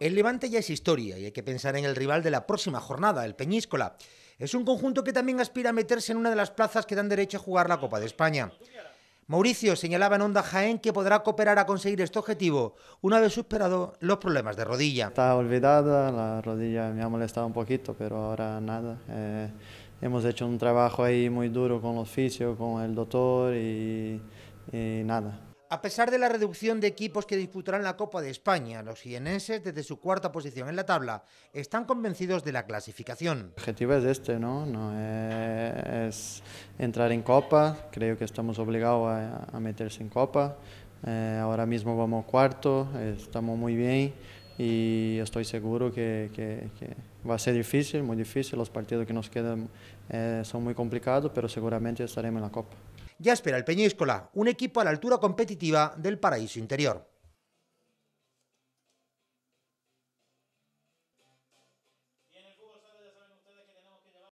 El Levante ya es historia y hay que pensar en el rival de la próxima jornada, el Peñíscola. Es un conjunto que también aspira a meterse en una de las plazas que dan derecho a jugar la Copa de España. Mauricio señalaba en Onda Jaén que podrá cooperar a conseguir este objetivo una vez superado los problemas de rodilla. Está olvidada, la rodilla me ha molestado un poquito, pero ahora nada. Eh, hemos hecho un trabajo ahí muy duro con los fisios, con el doctor y nada. A pesar de la reducción de equipos que disputarán la Copa de España, los jienenses, desde su cuarta posición en la tabla, están convencidos de la clasificación. El objetivo es este, ¿no? no es entrar en Copa, creo que estamos obligados a, meterse en Copa. Eh, ahora mismo vamos cuarto, estamos muy bien y estoy seguro que, va a ser difícil, muy difícil. Los partidos que nos quedan eh, son muy complicados, pero seguramente estaremos en la Copa ya espera el Peñíscola, un equipo a la altura competitiva del paraíso interior.